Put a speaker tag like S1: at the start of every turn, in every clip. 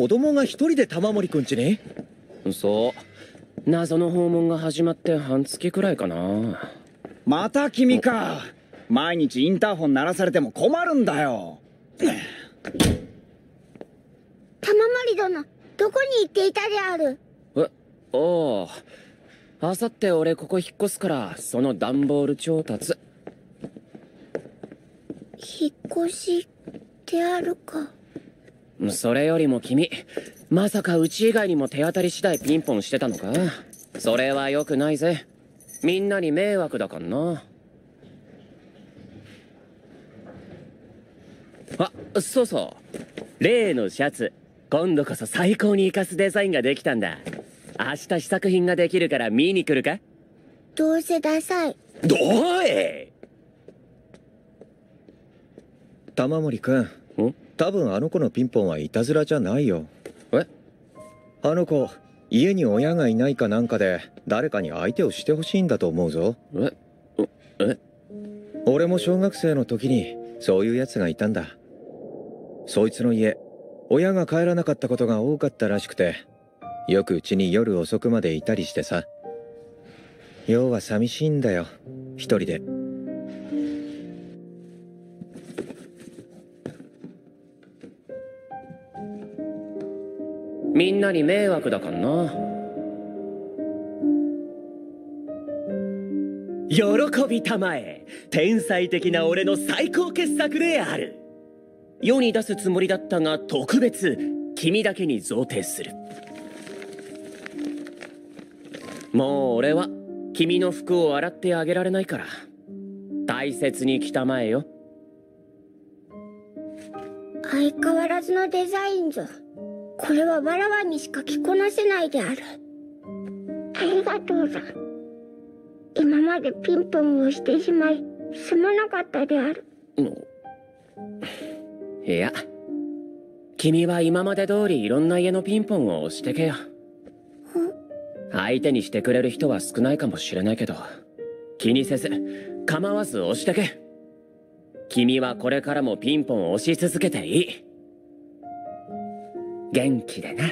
S1: 子供が一人で玉森くんちに？
S2: そう謎の訪問が始まって半月くらいかな。
S3: また君か。毎日インターホン鳴らされても困るんだよ。
S4: 玉森殿どこに行っていたである？
S2: えおおあさって俺ここ引っ越すからその段ボール調達。
S4: 引っ越しであるか
S2: それよりも君まさかうち以外にも手当たり次第ピンポンしてたのか？それは良くないぜ。みんなに迷惑だかんな。あそうそう。例のシャツ。今度こそ最高に活かすデザインができたんだ。明日試作品ができるから見に来るか？
S4: どうせダサい。
S2: どい！
S1: 玉森くん。
S2: ん？
S1: 多分あの子のピンポンはいたずらじゃないよ。
S2: え？
S1: あの子家に親がいないかなんかで誰かに相手をしてほしいんだと思うぞ。
S2: え？え？
S1: 俺も小学生の時にそういう奴がいたんだ。そいつの家親が帰らなかったことが多かったらしくてよくうちに夜遅くまでいたりしてさ。要は寂しいんだよ一人で
S2: みんなに迷惑だかんな。喜びたまえ。天才的な俺の最高傑作である。世に出すつもりだったが特別君だけに贈呈する。もう俺は君の服を洗ってあげられないから。大切に着たまえよ。
S4: 相変わらずのデザインぞこれはわらわにしか着こなせないである。ありがとうぞ今までピンポンをしてしまいすまなかったである。
S2: いや。君は今まで通りいろんな家のピンポンを押してけよ。相手にしてくれる人は少ないかもしれないけど気にせず構わず押してけ。君はこれからもピンポンを押し続けていい。元気でな。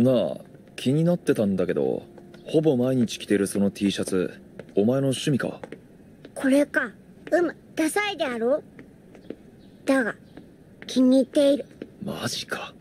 S5: なあ気になってたんだけどほぼ毎日着てるその T シャツお前の趣味か？
S4: これか。うむダサいであろ？うだが気に入っている。
S5: マジか